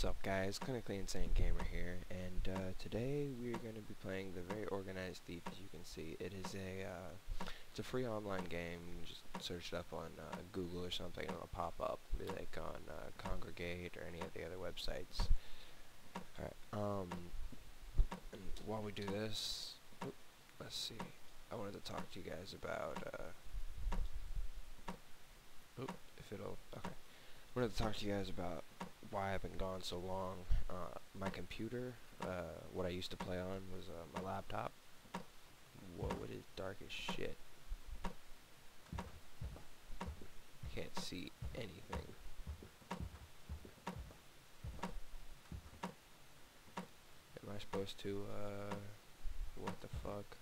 What's up guys, Clinically Insane Gamer here, and uh, today we're going to be playing The Very Organized Thief, as you can see. It is a, uh, it's a free online game, you just search it up on uh, Google or something and it'll pop up, be like on uh, Kongregate or any of the other websites. Alright, um, and while we do this, let's see, I wanted to talk to you guys about, uh, if it'll, okay. I wanted to talk to you guys about why I've been gone so long. Uh, my computer, uh, what I used to play on was uh, my laptop. Whoa, it is dark as shit. Can't see anything. Am I supposed to, uh, what the fuck?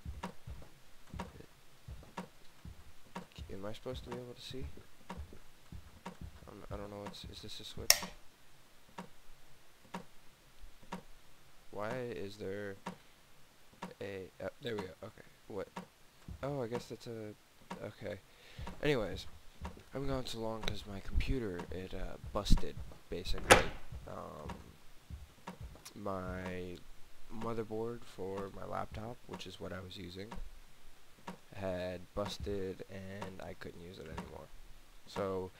Am I supposed to be able to see? I don't know, what's, is this a switch? Why is there a, uh, there we go, okay, what, oh, I guess that's a, okay, anyways, been gone so long because my computer, it, uh, busted, basically, um, my motherboard for my laptop, which is what I was using, had busted and I couldn't use it anymore, so,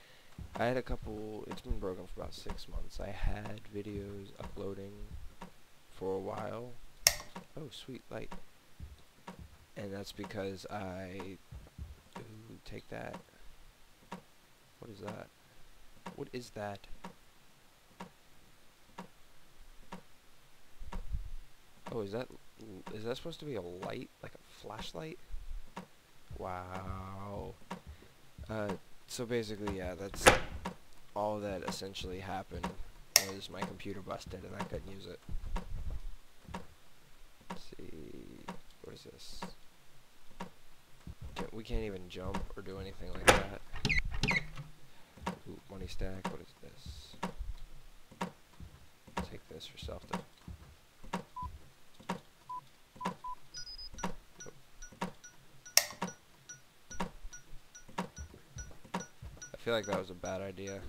I had a couple, it's been broken for about six months. I had videos uploading for a while. Oh, sweet light. And that's because I, ooh, take that. What is that? What is that? Oh, is that, is that supposed to be a light? Like a flashlight? Wow. Uh, so basically, yeah, that's all that essentially happened was my computer busted and I couldn't use it. Let's see, what is this? Can't, we can't even jump or do anything like that. Ooh, money stack, what is this? Take this for self-defense. I feel like that was a bad idea.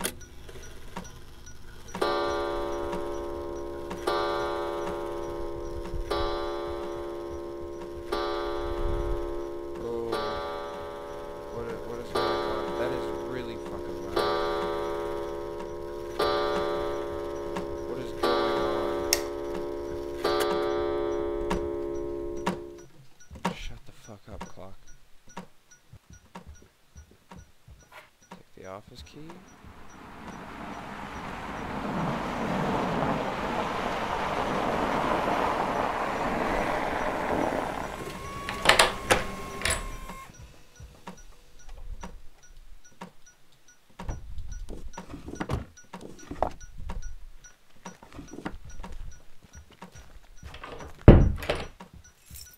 Office key.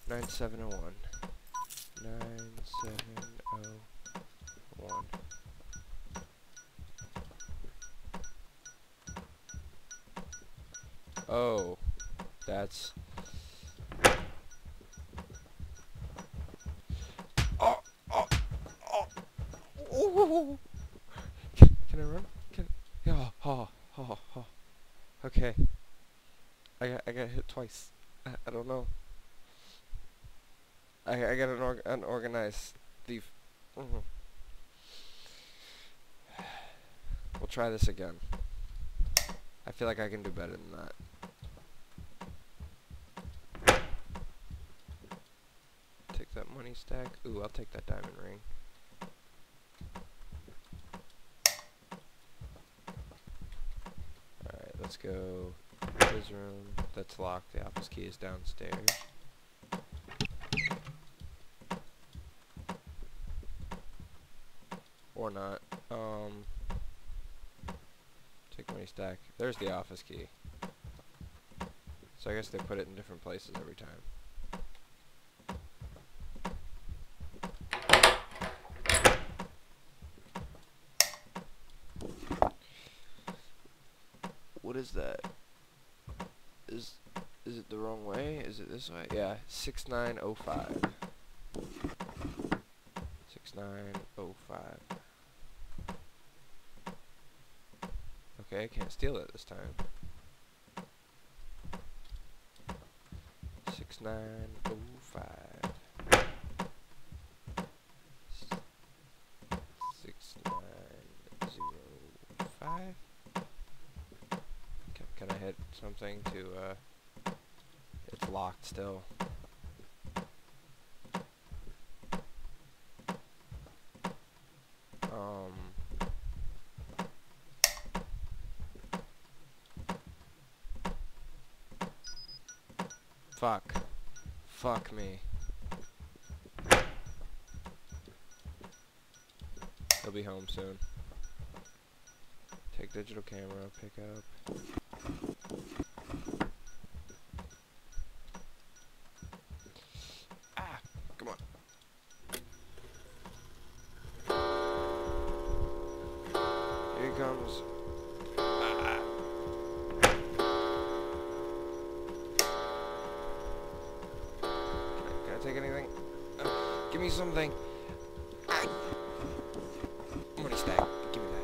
Nine seven oh one. Oh, that's... Oh, oh, oh, oh. Can, can I run? Can, yeah, oh, oh, oh. Okay. I got, I got hit twice. I, I don't know. I, I got an org unorganized thief. Mm -hmm. We'll try this again. I feel like I can do better than that. Money stack. Ooh, I'll take that diamond ring. Alright, let's go his room. That's locked. The office key is downstairs. Or not. Um, take money stack. There's the office key. So I guess they put it in different places every time. is that? Is is it the wrong way? Is it this way? Yeah, 6905. 6905. Okay, I can't steal it this time. 6905. Six nine zero five something to uh? It's locked still. Um. Fuck. Fuck me. He'll be home soon. Take digital camera, pick up. Take anything? Uh, give me something. Ah. Money stack. Give me that.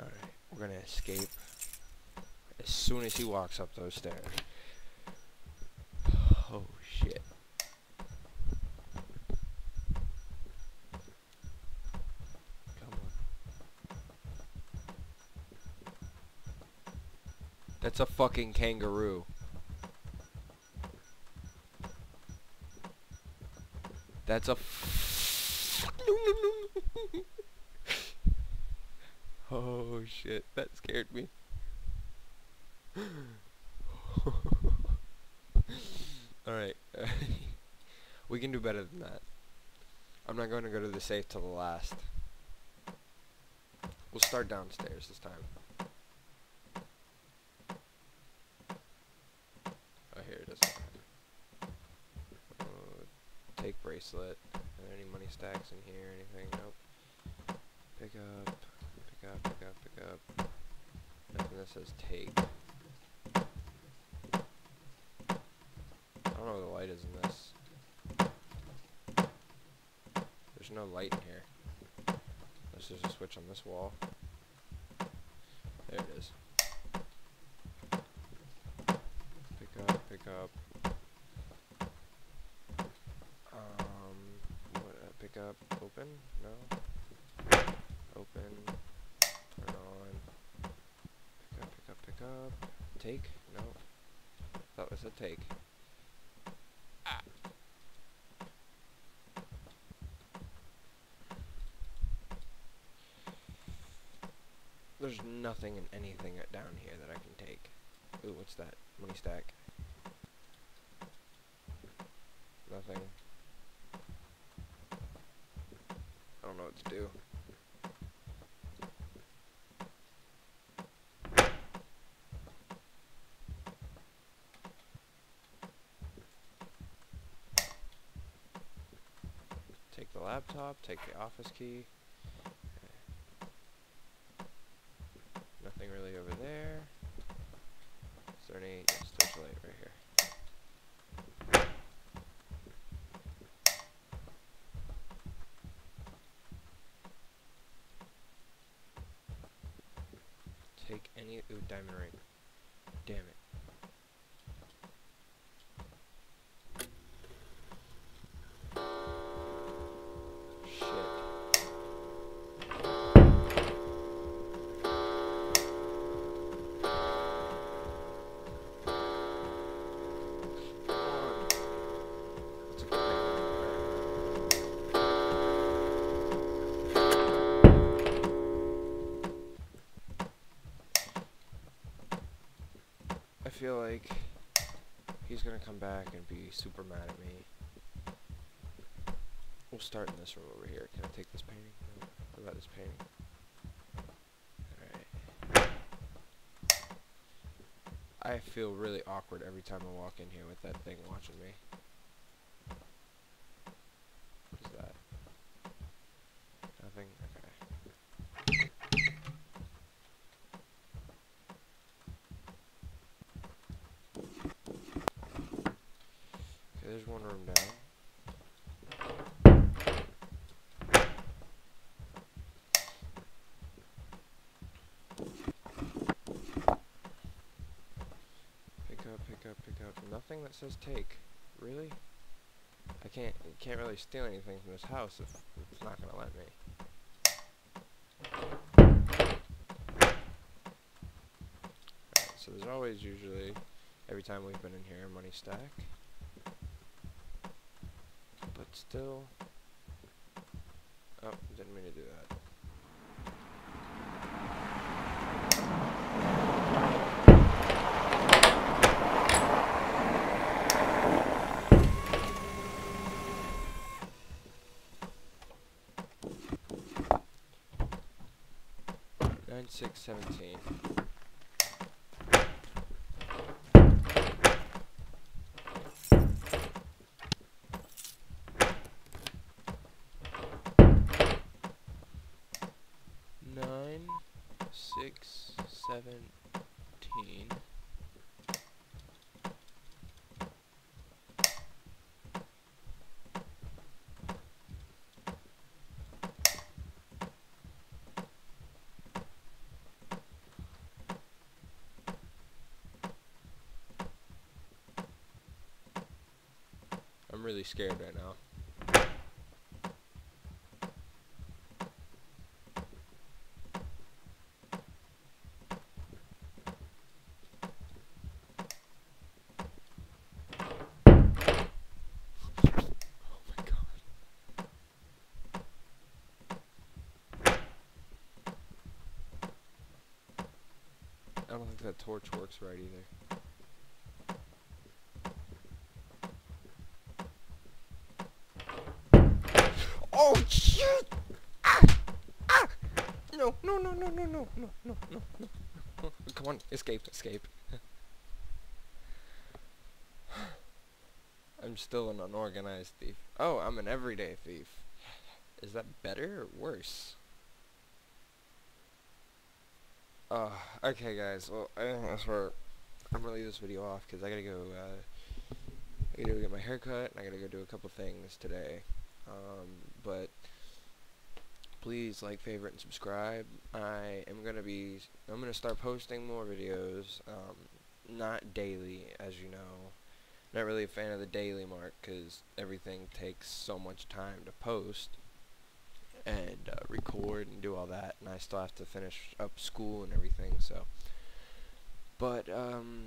Alright, we're gonna escape as soon as he walks up those stairs. Oh shit. Come on. That's a fucking kangaroo. That's a Oh shit, that scared me. Alright. we can do better than that. I'm not going to go to the safe till the last. We'll start downstairs this time. Oh, here it is. Uh, take bracelet. Are there any money stacks in here? Anything? Nope. Pick up. Pick up, pick up, pick up. Nothing that says take. I don't know where the light is in this. There's no light in here. There's a switch on this wall. There it is. Pick up, pick up. Um, what, uh, pick up, open? No? Open. Turn on. Pick up. Take? No. That was a take. Ah. There's nothing and anything down here that I can take. Ooh, what's that? Money stack. Nothing. I don't know what to do. Take the laptop, take the office key. Nothing really over there. Is there any? Yes, light right here. Take any. Ooh, diamond ring. Damn it. Feel like he's gonna come back and be super mad at me. We'll start in this room over here. Can I take this painting? What about this painting? Alright. I feel really awkward every time I walk in here with that thing watching me. What is that? Nothing? Okay. there's one room down. Pick up, Nothing that says take. Really? I can't can't really steal anything from this house if it's not gonna let me. Alright, so there's always usually every time we've been in here a money stack. But still Oh, didn't mean to do that. Nine six seventeen. Nine six seventeen. I'm really scared right now. Oh. I don't think that torch works right either. Oh shit! Ah! Ah! No, no, no, no, no, no, no, no. Come on, escape, escape. I'm still an unorganized thief. Oh, I'm an everyday thief. Is that better or worse? Uh, okay guys, well, I think that's where I'm gonna leave this video off because I gotta go, uh, I gotta go get my hair cut and I gotta go do a couple things today. Um, but please like, favorite, and subscribe. I am gonna be, I'm gonna start posting more videos, um, not daily, as you know. Not really a fan of the daily mark because everything takes so much time to post and uh, record and do all that, and I still have to finish up school and everything. So, but um,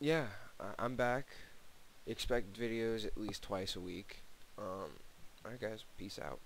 yeah, I I'm back. Expect videos at least twice a week. Um, alright, guys, peace out.